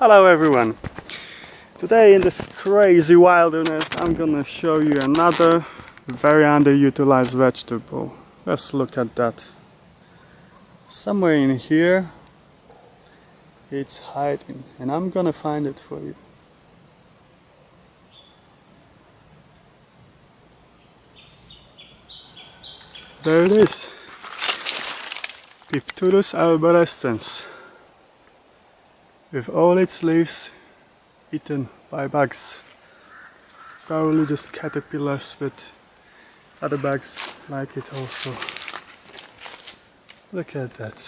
Hello everyone! Today in this crazy wilderness I'm gonna show you another very underutilized vegetable. Let's look at that. Somewhere in here it's hiding and I'm gonna find it for you. There it is. Pipturus arborescens with all its leaves eaten by bugs. Probably just caterpillars but other bugs like it also. Look at that.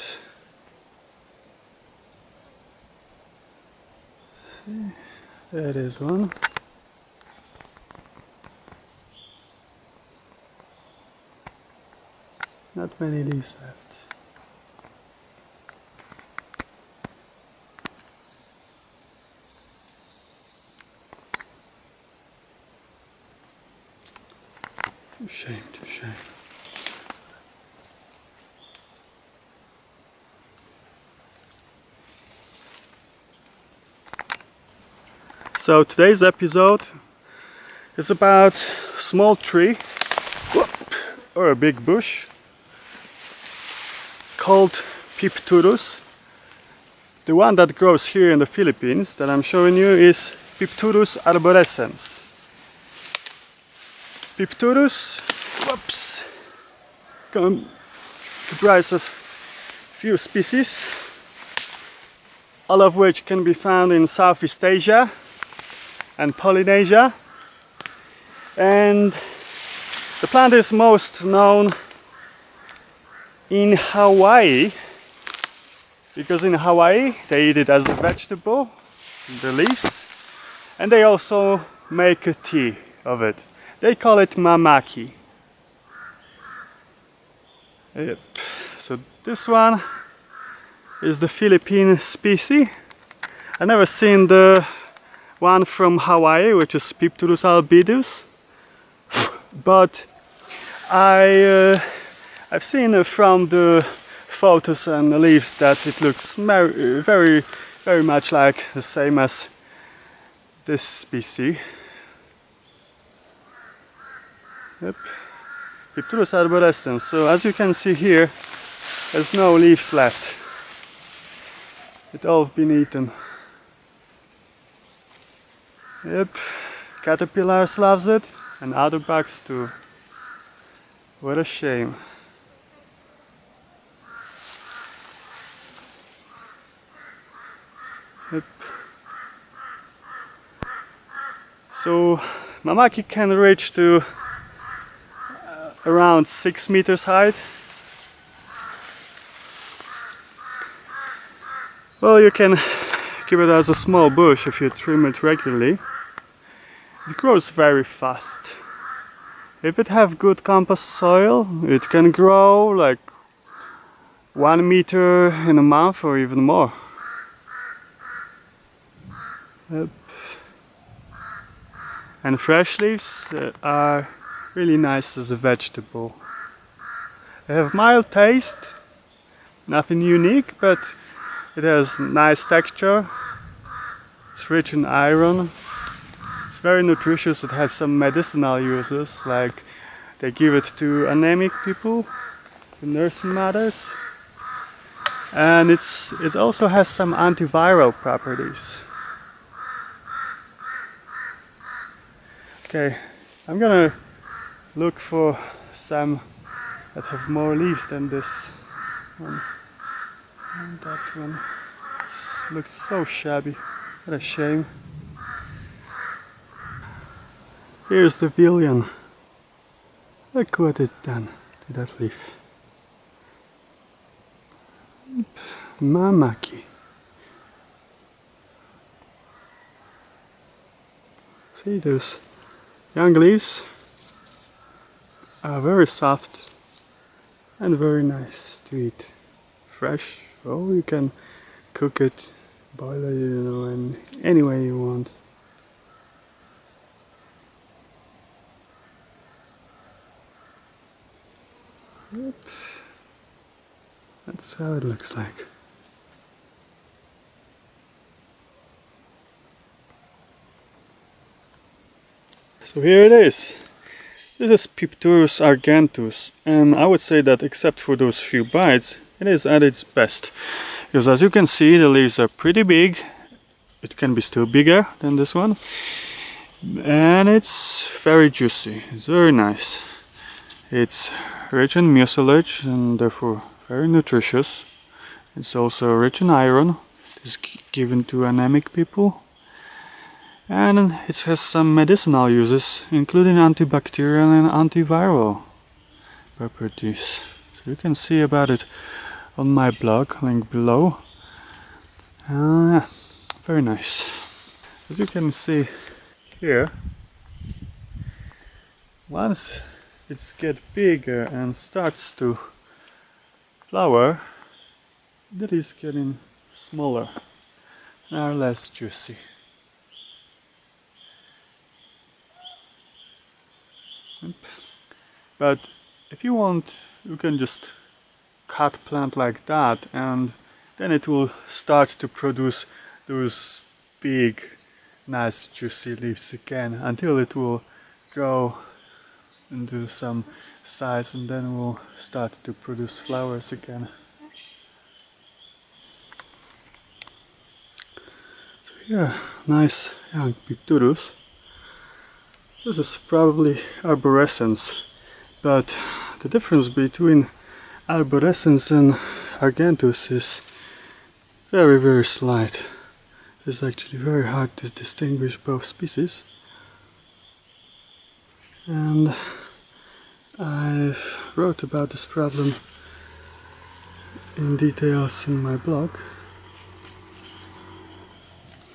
See, there is one. Not many leaves left. Shame, shame. So today's episode is about small tree whoop, or a big bush called Pipturus. The one that grows here in the Philippines that I'm showing you is Pipturus arborescens. Pipturus, whoops, comprised of few species, all of which can be found in Southeast Asia and Polynesia. And the plant is most known in Hawaii because in Hawaii they eat it as a vegetable, the leaves, and they also make a tea of it. They call it mamaki. Yep. So this one is the Philippine species. I never seen the one from Hawaii, which is Pipturus albidus, but I uh, I've seen from the photos and the leaves that it looks very very much like the same as this species. Yep. Pipturus arborescens. So as you can see here, there's no leaves left. It all been eaten. Yep. Caterpillars loves it and other bugs too. What a shame. Yep. So Mamaki can reach to around six meters high. Well, you can keep it as a small bush if you trim it regularly. It grows very fast. If it have good compost soil, it can grow like one meter in a month or even more. Yep. And fresh leaves uh, are really nice as a vegetable. They have mild taste, nothing unique, but it has nice texture. It's rich in iron. It's very nutritious. It has some medicinal uses, like they give it to anemic people, to nursing mothers. And it's it also has some antiviral properties. Okay, I'm gonna look for some that have more leaves than this one. And that one it's, looks so shabby. What a shame. Here's the villian. Look what it done to that leaf. Mamaki. See those young leaves? are very soft and very nice to eat fresh. Or you can cook it boil it you know, in any way you want. Oops. that's how it looks like. So here it is. This is Pipturus argenteus, and I would say that except for those few bites it is at its best. Because as you can see the leaves are pretty big. It can be still bigger than this one. And it's very juicy. It's very nice. It's rich in mucilage and therefore very nutritious. It's also rich in iron. It's given to anemic people and it has some medicinal uses including antibacterial and antiviral properties. So you can see about it on my blog link below. Uh, very nice. As you can see here once it's get bigger and starts to flower that is getting smaller and less juicy But if you want, you can just cut plant like that and then it will start to produce those big, nice juicy leaves again until it will grow into some size and then will start to produce flowers again. So here, nice young Pipturus. This is probably arborescens, but the difference between arborescens and argenteus is very very slight. It's actually very hard to distinguish both species. And I've wrote about this problem in details in my blog.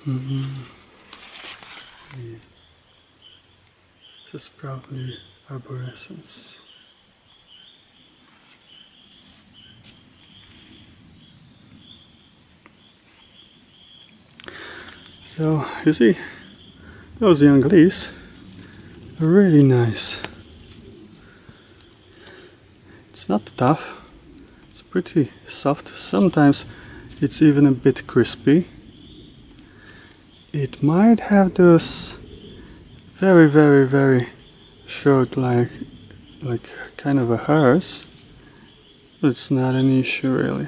Mm -hmm. yeah. This is probably arborescens. So you see, those young leaves are really nice. It's not tough, it's pretty soft. Sometimes it's even a bit crispy. It might have those very very very short like like kind of a hairs it's not an issue really.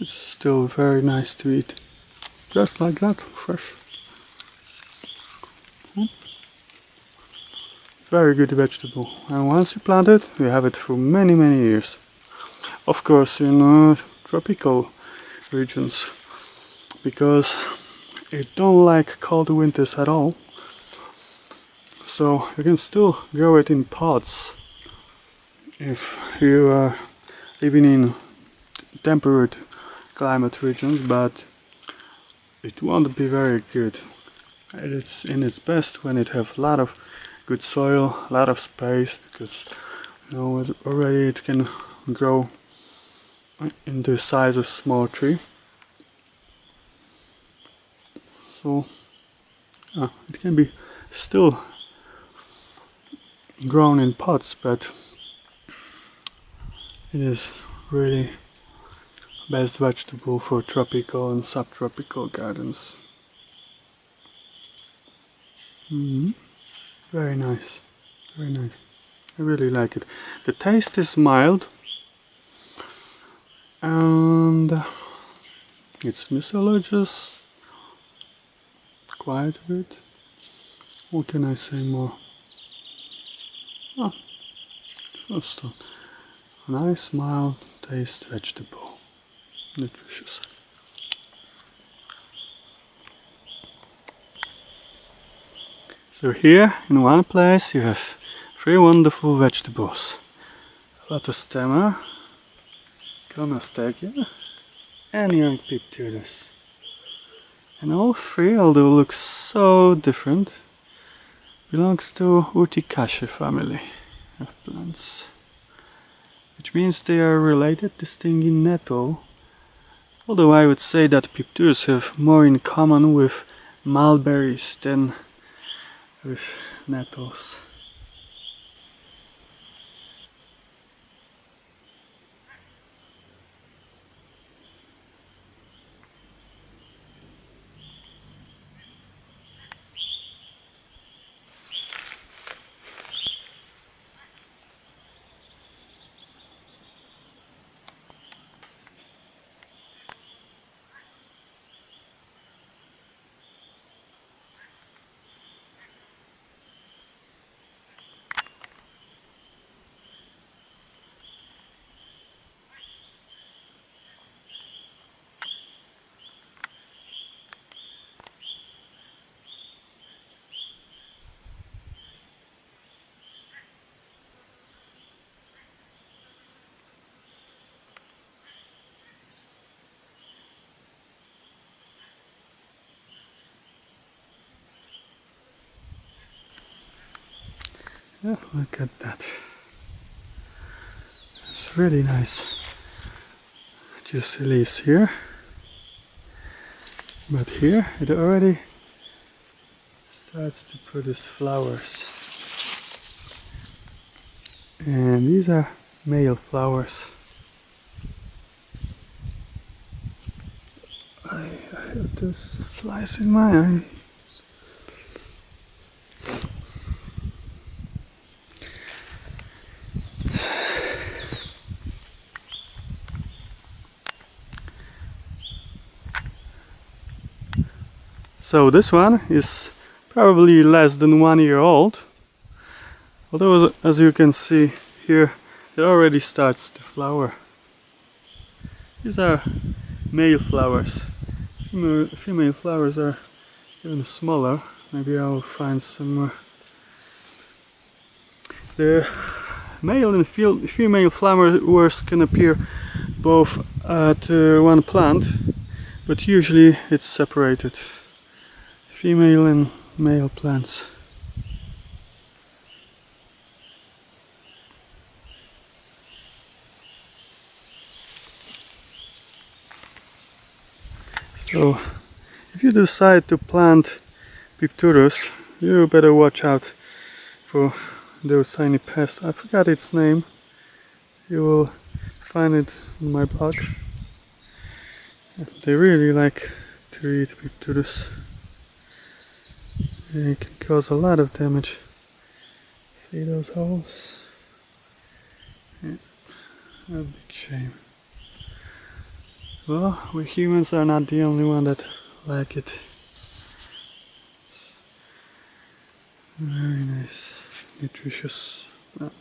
It's still very nice to eat. Just like that fresh. Hmm. very good vegetable. And once you plant it you have it for many many years. Of course in uh, tropical regions because it don't like cold winters at all so you can still grow it in pots if you are living in temperate climate regions but it won't be very good. It's in its best when it have a lot of good soil a lot of space because you know already it can grow in the size of small tree. So uh, it can be still grown in pots but it is really best vegetable for tropical and subtropical gardens. Mm -hmm. very nice. Very nice. I really like it. The taste is mild and it's mucilaginous quite a bit. What can I say more Oh, a nice mild taste vegetable, nutritious. So here in one place you have three wonderful vegetables. Elatostema, Conostegia and young Pipturus. And all three, although look so different, belongs to Urticaceae family of plants, which means they are related to stinging nettle, although I would say that Pipturus have more in common with mulberries than with nettles. Yeah, look at that. It's really nice. Juicy leaves here. But here it already starts to produce flowers. And these are male flowers. I, I have those flies in my eye. So this one is probably less than one year old. Although as you can see here it already starts to flower. These are male flowers. Female, flowers are even smaller. Maybe I'll find some more. The male and female flowers can appear both at uh, one plant, but usually it's separated. Female and male plants. So if you decide to plant Pipturus, you better watch out for those tiny pests. I forgot its name. You will find it in my blog. They really like to eat Pipturus. And it can cause a lot of damage. See those holes? Yeah, a big shame. Well, we humans are not the only one that like it. It's very nice, nutritious nut.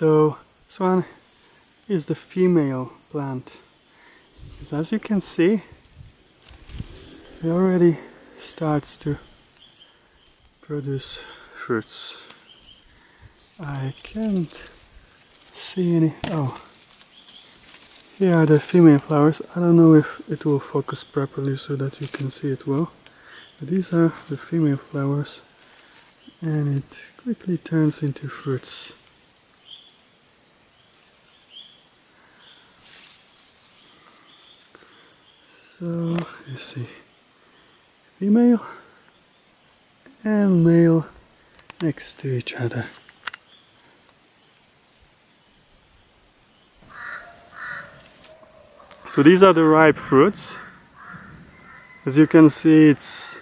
So this one is the female plant. Because as you can see, it already starts to produce fruits. I can't see any. Oh, here are the female flowers. I don't know if it will focus properly so that you can see it well. But these are the female flowers and it quickly turns into fruits. So you see female and male next to each other. So these are the ripe fruits. As you can see it's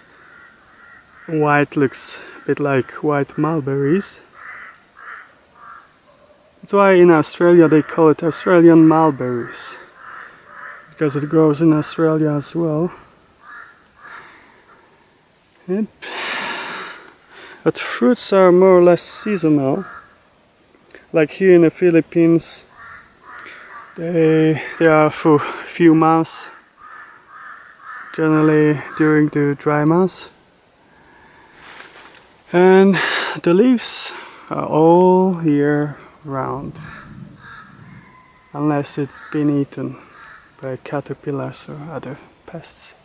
white looks a bit like white mulberries. That's why in Australia they call it Australian mulberries because it grows in Australia as well. Yep. But fruits are more or less seasonal. Like here in the Philippines, they, they are for a few months, generally during the dry months. And the leaves are all year round, unless it's been eaten by caterpillars or other pests.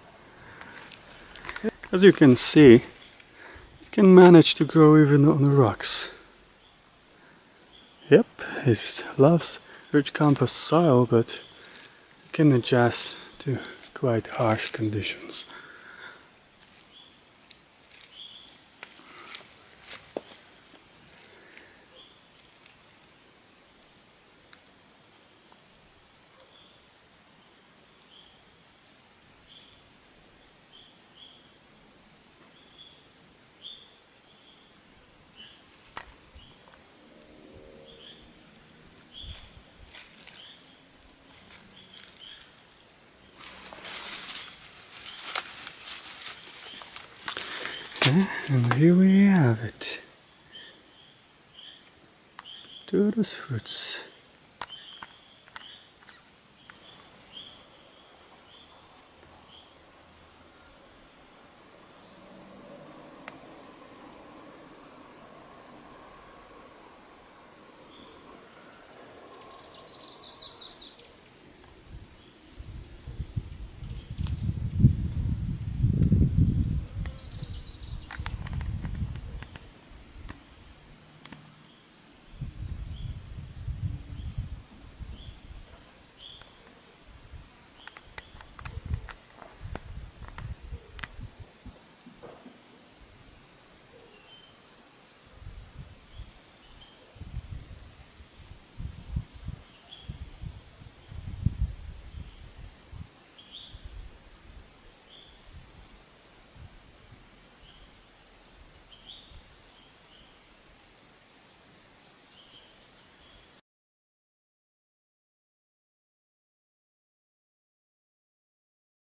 As you can see, it can manage to grow even on the rocks. Yep, it loves rich compost soil, but it can adjust to quite harsh conditions. And here we have it. Turtle's fruits.